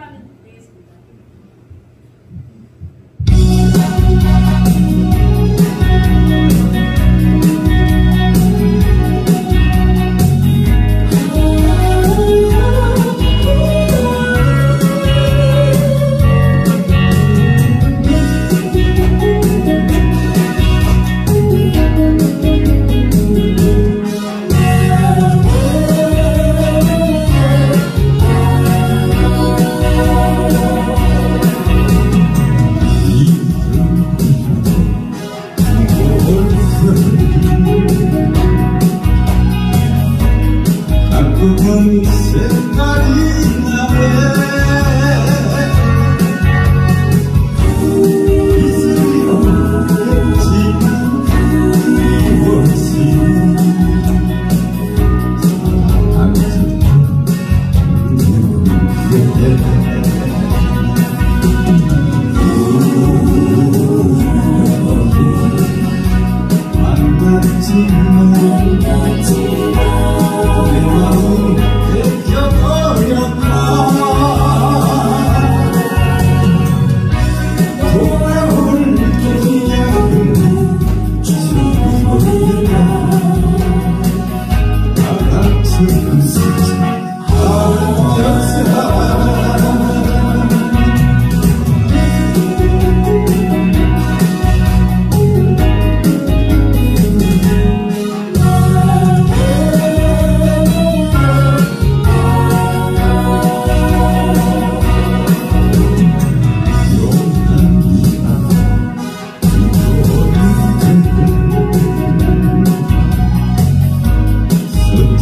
Ramen.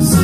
Sing.